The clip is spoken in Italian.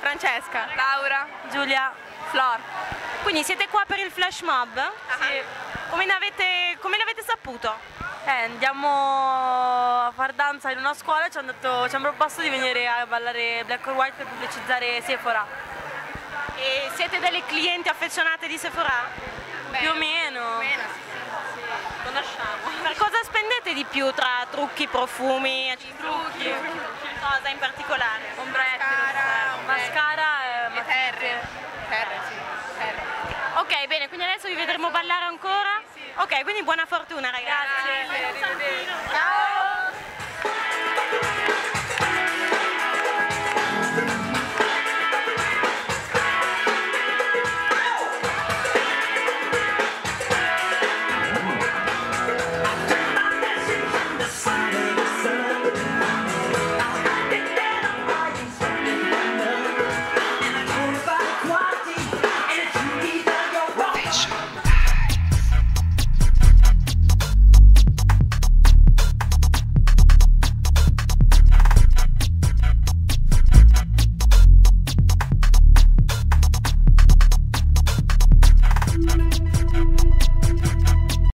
Francesca. Laura. Giulia. Flor. Quindi siete qua per il flash mob? Sì. Come ne avete, come ne avete saputo? Eh, andiamo a far danza in una scuola e ci hanno, detto, ci hanno proposto di venire a ballare Black or White per pubblicizzare Sephora. E siete delle clienti affezionate di Sephora? Più o meno. Meno, sì, sì. Conosciamo. Per cosa spendete di più tra trucchi, profumi, Trucchi. cosa in particolare? Ombretti, Mascara, ombretti. mascara e E matite. terre. Terre, sì. Terre. Ok, bene, quindi adesso vi vedremo ballare ancora? Ok, quindi buona fortuna ragazzi. Grazie.